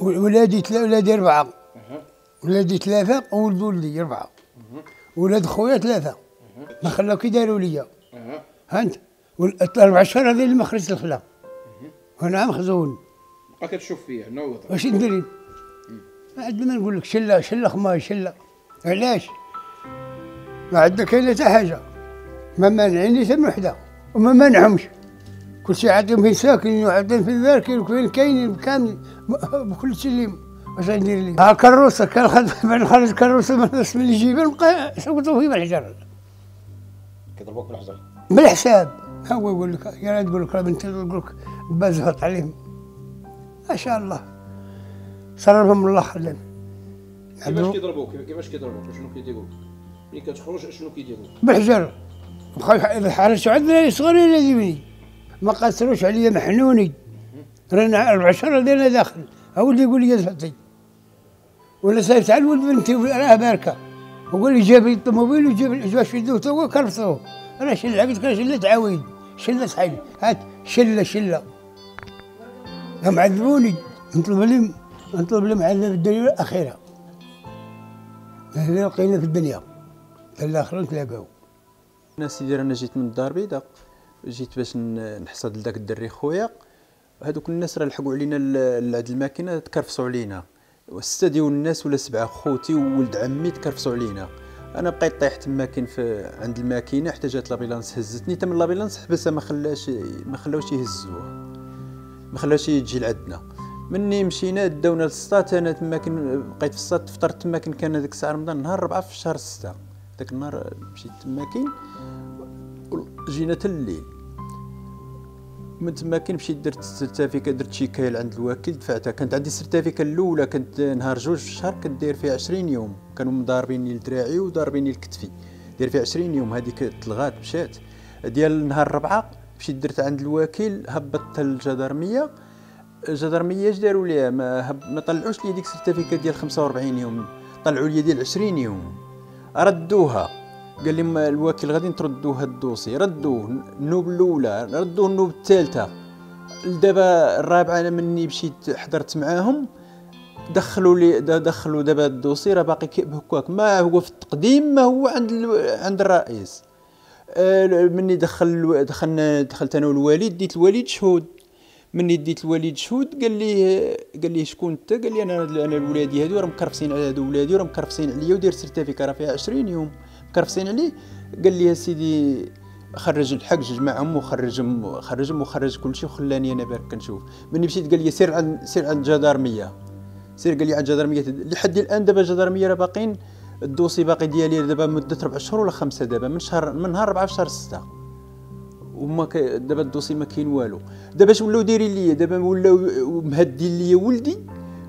ولادي ثلاثة ولادي أربعة. ولادي ثلاثة وولد ولدي أربعة. ولاد خويا ثلاثة. ما خلاو كي داروا ليا. هانت. الأربع شهور هذه اللي ما خرجت الخلا. وأنا مخزون. بقى كتشوف فيها هنا وضع واش ندير ما عندنا ما نقول لك شله شله خماي شله علاش؟ ما عندنا كاين حتى حاجة. ما مانعيني حتى من وحدة. وما مانعهمش. كل شيء عندهم فين ساكن وعندهم في الدار كاين وين كاينين كامل. بكل شيء اللي واش غندير لي. ها كروسة كان خد بان خرج كروسة من اسم اللي جيبه نبقى سوقته فيه بالحجر كيضربوك بالحجر. بالحساب. هو يقول لك يا تقول لك راه بنتي تقول لك بزهط عليهم. ما شاء الله. صرفهم الله خلنا كيفاش كيضربوك؟ كيفاش كيضربوك؟ شنو كيديروا ملي كتخرج شنو كيديروا بالحجر. بقاو اذا حرجوا عندنا صغيرين يجيبني ما قصروش عليا محنوني. رانا شهور دينا داخل. أولي يقول لي زهقتي ولا سالت على ولد بنتي راه باركة. وقول لي جاب لي الطوموبيل وجاب لي يدو تو كرفصوه أنا شله قلت لك شله عويد شله صحيح. هات شله شله هم عذبوني. نطلب لهم نطلب لهم عذاب الدنيا الاخره اللي لقينا في الدنيا. الآخرة نتلاقاو أنا سيدي أنا جيت من الدار البيضاء جيت باش نحصد لذاك الدري خويا. هذوك الناس راه لحقوا علينا لعند الماكينة تكرفصوا علينا. ستة ديال الناس ولا سبعة خوتي وولد عمي تكرفصوا علينا. أنا بقيت طيحت تما كاين في عند الماكينة حتى جات l'ambulance هزتني. تم l'ambulance حبسها ما خلاش ما خلاوش يهزوها. ما خلاش تجي لعندنا. مني مشينا داونا للسطات أنا تما كن بقيت في السطات فطرت تما كان هذيك الساعة رمضان نهار 4 في شهر 6 ذاك النهار مشيت تما كين جينا حتى الليل من تما كين مشيت درت ال certificat درت شكاية عند الوكيل دفعتها. كانت عندي ال certificat الأولى كانت نهار جوج في الشهر كنت داير فيها 20 يوم. كانوا مضاربيني لدراعي وضاربيني لكتفي داير فيها 20 يوم. هذيك تلغات مشات. ديال نهار ربعة مشيت درت عند الوكيل هبطتها للجدرميه الجدرمية اش داروا ليها؟ ما, هب... ما طلعوش لي ديك ال certificat ديال 45 يوم. طلعوا لي ديال 20 يوم. ردوها. قال لي الوكيل غادي تردوه هاد ال dossier. ردوه النوب الأولى ردوه النوب الثالثة. دابا الرابعة أنا مني مشيت حضرت معاهم. دخلوا لي دخلوا دابا ال dossier راه باقي هكاك ما هو في التقديم ما هو عند. عند الرئيس. آه، مني دخل دخلنا دخلت أنا والوالد ديت الوالد شهود. مني ديت الوالد شهود قال لي قال لي شكون أنت؟ قال لي أنا أنا الولادي هادو راه مكرفسين على هادو ولادي راه مكرفسين عليا وداير certificat راه فيها 20 يوم مكرفسين عليه. قال لي يا سيدي خرج الحق جمعهم وخرجهم خرجهم وخرج كل شيء وخلاني أنا بارك كنشوف مني مشيت قال لي سير عند سير عند الجدارميه سير قال لي عند الجدارميه لحد الآن دابا الجدارميه راه باقيين الدوسي باقي ديالي دابا مدة ربع شهور ولا خمسة دابا من شهر من نهار 4 في شهر 6 وما. دابا الدوسي ما كاين والو. دابا اش ولاو دايرين ليا؟ دابا ولاو مهدين ليا ولدي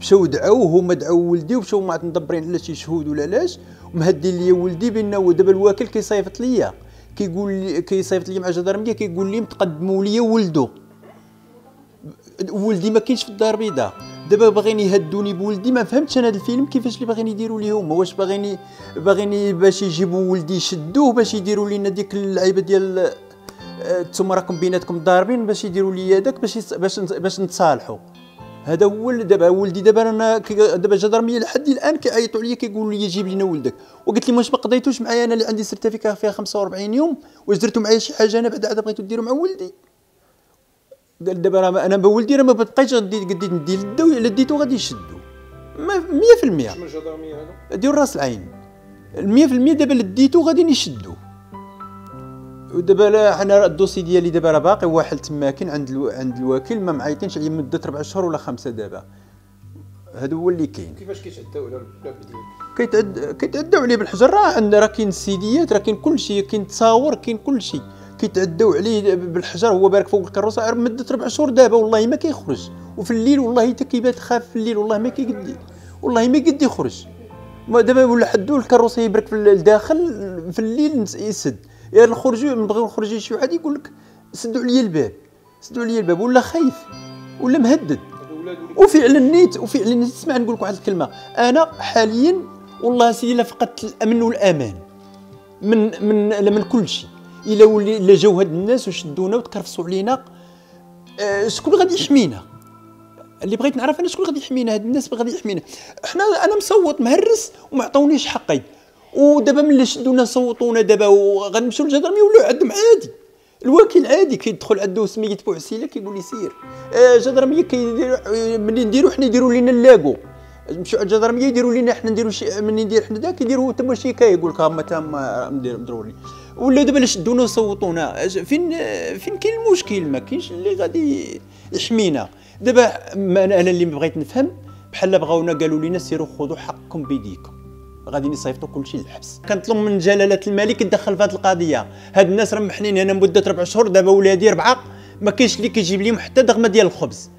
مشاو دعاوه هما دعاو ولدي ومشاو ما مدبرين على شي شهود ولا علاش. ومهدين ليا ولدي بأنه دابا الواكل كيصيفط ليا. كيقول لي كيصيفط لي مع جدارميه كيقول لي تقدموا ليا ولدو. ولدي ما كاينش في الدار البيضاء. دابا باغيين يهدوني بولدي ما فهمتش أنا هذا الفيلم كيفاش اللي باغيين يديروا لي هما واش باغيين باغيين باش يجيبوا ولدي يشدوه باش يديروا لنا ديك اللعيبة ديال نتوما راكم بيناتكم ضاربين باش يديروا لي هذاك باش باش باش نتصالحوا. هذا هو دابا ولدي. دابا أنا دابا الجدرميه لحد الآن كيعيطوا لي كيقولوا لي جيب لنا ولدك. وقلت لهم واش ما قضيتوش معايا؟ أنا اللي عندي certificat فيها 45 يوم. واش درتوا معايا شي حاجة؟ أنا بعد عاد بغيتوا ديروا مع ولدي. قال دابا راه أنا بولدي راه ما بقيتش غدي قديت ندي للدو الا ديتو غادي يشدو. ما 100% من الجدرميه هذا؟ ديال راس العين. 100% دابا اللي ديتو غادي يشدو ودابا لا حنا الدوسي ديالي دابا راه باقي واحد تماكن عند ألو... عند الوكيل ما معيطينش عليا مدة ربع شهور ولا خمسة دابا. هذا هو اللي كاين. كيفاش كيتعداو على الباب ديالك؟ كيتعد كيتعداو عليه بالحجر. راه عندنا راه كاين السيديات راه كاين كل شيء كاين تصاور كاين كل شيء كيتعداو عليه بالحجر. هو بارك فوق الكروسه غير مدة ربع شهور دابا والله ما كيخرج. وفي الليل والله حتى كيبات خاف في الليل والله ما كيقدي والله ما يقدي يخرج. ما دابا ولا حدو الكروسه يبرك في الداخل في الليل يسد. يا نخرجوا نبغيو نخرجوا شي واحد يقول لك سدوا عليا الباب سدوا عليا الباب ولا خايف ولا مهدد. وفعلا نيت وفعلا نيت. اسمع نقول لك واحد الكلمة أنا حاليا والله سيدي لا فقدت الأمن والأمان من من من كل شيء. إلا ولي إلا جاو هاد الناس وشدونا وتكرفسوا علينا. آه، شكون غادي يحمينا؟ اللي بغيت نعرف أنا شكون غادي يحمينا هاد الناس غادي يحمينا. حنا أنا مصوت مهرس وما عطاونيش حقي. ودابا ملي شدونا صوتونا دابا وغنمشيو للجدرميه ولاو عندهم عادي. الوكيل عادي كيدخل عنده سميت بوعسيله كيقول لي سير آه جدرميه كيديروا ملي نديروا حنا يديروا لنا اللاكو نمشيو على الجدرميه يديروا لنا حنا نديروا شي ملي ندير حنا دا كيديروا تما شيكايه يقول لك هما تما مدير مضروري ولا دابا اللي شدونا وصوتونا فين فين كاين المشكل؟ ما كاينش اللي غادي يحمينا. دابا أنا اللي بغيت نفهم بحال بغاونا قالوا لنا سيروا خذوا حقكم بيديكم. غادي يصيفطوا كل شيء للحبس. كنطلب من جلالة الملك يتدخل في هذه القضية. هاد الناس راه محنين هنا مدة ربع شهور دابا ولادي ربعة. ما كاينش اللي كيجيب لهم حتى دغمه ديال الخبز.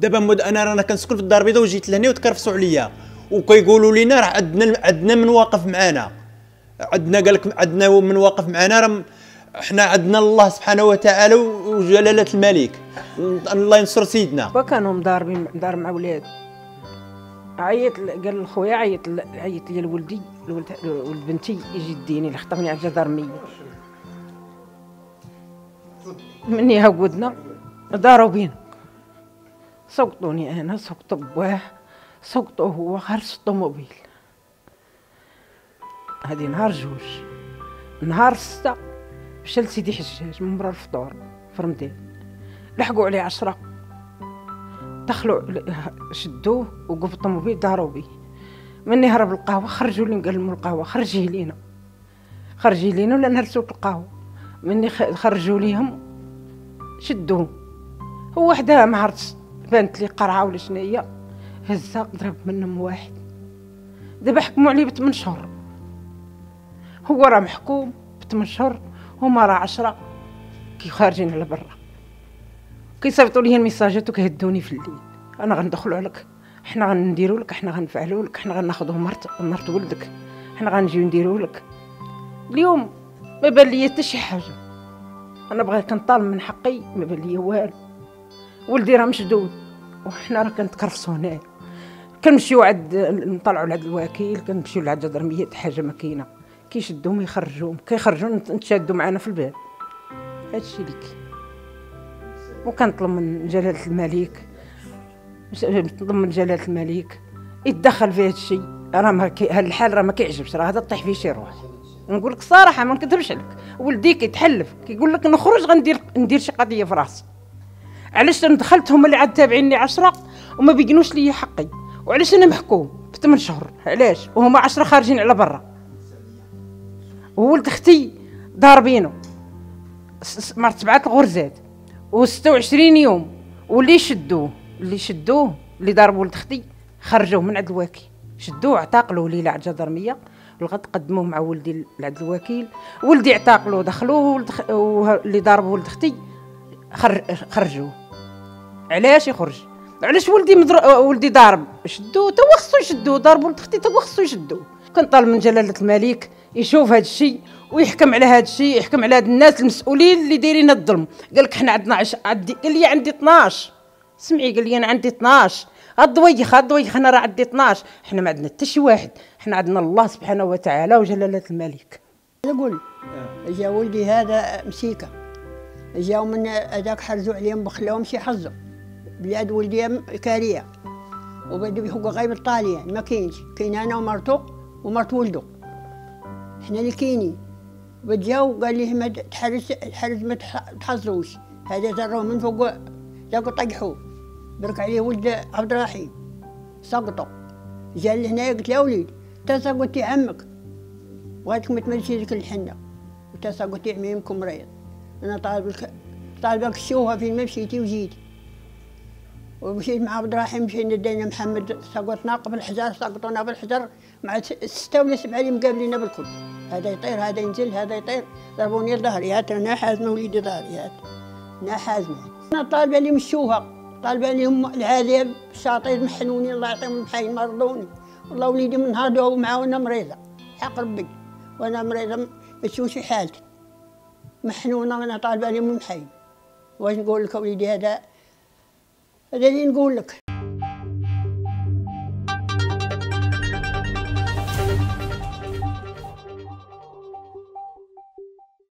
دابا مد أنا رانا كنسكن في الدار البيضاء وجيت لهنا وتكرفسوا عليا. وكيقولوا لنا راه عندنا عندنا من واقف معانا. عندنا قال لك عندنا من واقف معانا راه إحنا عندنا الله سبحانه وتعالى وجلالة الملك. الله ينصر سيدنا. وكانوا مضاربين مضارب مع ولاد عيط قال لخويا عيط عيط لي لولدي ولد بنتي يجي يديني اللي خطفني على الجدرميه مني هودنا داروا بينا. سقطوني أنا سقطوا بواه سقطوا هو خرج الطوموبيل هادي نهار جوج نهار ستة مشى لسيدي حجاج من برا الفطور في رمضان لحقوا عليه عشرة. دخلوا شدوه وقف الطوموبيل داروا بيه. مني هرب القهوة خرجوا لي قال القهوة خرجي لينا. خرجي لينا ولا نهرسوا القهوة. مني خرجوا ليهم شدوه. هو وحده ما عرفتش بانت لي قرعة ولا شنو هزها ضرب منهم واحد. دابا حكموا عليه بثمان شهور هو راه محكوم بثمان شهور هما راه عشرة. كي خارجين على برا. كيصيفطوا لي الميساجات وكيهدوني في الليل. أنا غندخلوا لك. حنا غنديروا لك حنا غنفعلوا لك حنا غناخذوا مرت مرت ولدك. حنا غنجيو نديروا لك. اليوم ما بان لي حتى شي حاجة. أنا بغيت كنطالب من حقي ما بان لي والو. ولدي راه مشدود وحنا راه كنتكرفسوا هنايا. كنمشيو عند نطلعوا لعند الوكيل كنمشيو لعند الجدرميه حاجة ما كاينة. كيشدوهم يخرجوهم. كيخرجوا نتشادوا معنا في الباب هادشي اللي كاين. وكنطلب من جلالة الملك. نطلب من جلالة الملك. يتدخل في هذا الشيء. راه ما الحال راه ما كيعجبش. راه هذا طيح فيه شي روح. نقول لك صراحة ما نكذبش عليك. ولدي كيتحلف. كيقول لك نخرج غندير ندير شي قضية في راسي. علاش دخلت هما اللي عاد تابعيني عشرة وما بيقنوش لي حقي؟ وعلاش أنا محكوم؟ في 8 شهور علاش؟ وهما عشرة خارجين على برا. وولد أختي ضاربينو مرت تبعت الغرزات. و26 يوم. واللي شدوه اللي شدوه اللي ضربوا ولد أختي خرجوه من عند الوكيل. شدوه اعتقلوه ليله على الجدرميه الغد قدموه مع ولدي لعند الوكيل. ولدي اعتقلوه دخلوه اللي ضربوا ولد أختي خرجوه. علاش يخرج؟ علاش ولدي مدر... ولدي ضارب؟ شدوه تو خصو يشدوه ضرب ولد أختي تو خصو يشدوه كنطالب من جلالة الملك يشوف هذا الشيء ويحكم على هذا الشيء يحكم على هاد الناس المسؤولين اللي دايرين الظلم. قال لك حنا عندنا عش... عندي قال لي عندي 12 سمعي قال لي أنا عندي 12 الضويخ الضويخ أنا راه عندي 12 حنا ما عندنا حتى شي واحد. حنا عندنا الله سبحانه وتعالى وجلالة الملك. نقول جا ولدي هذا مسيكه جاو من هذاك حرزوا عليهم بخلاهم شي حظه بلاد ولدي كارية. وبدو يحقوا غير الطاليان ما كاينش كاين أنا ومرتو ومرت ولدو حنا اللي كاينين وجاو قال لي ما تحرز تحرز ما تحصلوش هذا جروه من فوق جاكو طيحوه برك عليه ولد عبد الرحيم. سقطوا جا لهنا قلت له وليد سقطتي عمك. بغيتك ما تمشي لك الحنة. انت سقطتي عميمكم مريض أنا طالبك طالبك تشوفها فين ما مشيتي وجيتي. ومشيت مع عبد الرحيم مشينا دينا محمد سقطنا قبل الحجر سقطونا بالحجر مع ستة ولا سبعة اللي مقابلين بالكل. هذا يطير هذا ينزل هذا يطير. ضربوني ظهري هات أنا حازمه وليدي ظهري هات أنا حازمه أنا طالبه اللي مشوها طالبه لهم العذاب الشاطئ محنوني الله يعطيهم الحي مرضوني. والله وليدي من هادو معاه وأنا مريضة. حق ربي. وأنا مريضة ما تشوفش حالتي؟ محنونة وأنا طالبه لهم محي واش نقول لك وليدي هذا؟ هذا اللي نقول لك.